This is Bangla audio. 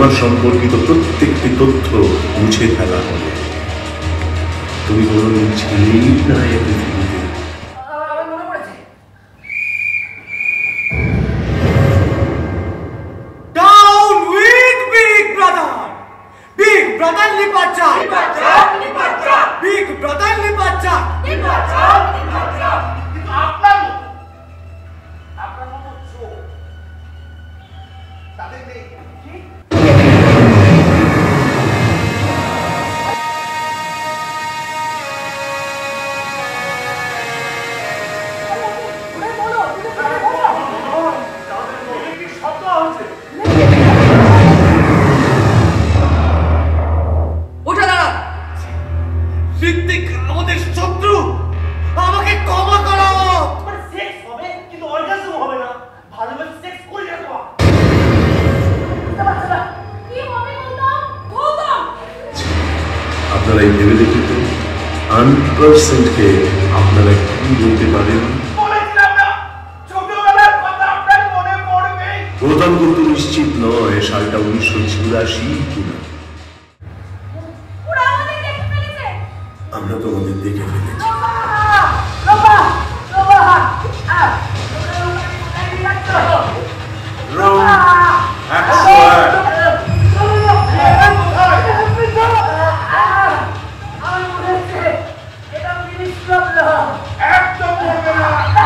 তোমার সম্পর্কিত প্রত্যেকটি তথ্য মুছে ফেলা হবে। তুমি কোনোদিন ছিলেই না এ পৃথিবীতে। আমার আপনারা এই ভেবে দেখুন তো পার্সেন্টকে আপনারা কি বলতে পারেন? প্রধান মনে কিন্তু নিশ্চিত নয় সালটা উনিশশো চুরাশি কিনা। আমরা তোমাদের দেখে ফেলেছি। Thank you.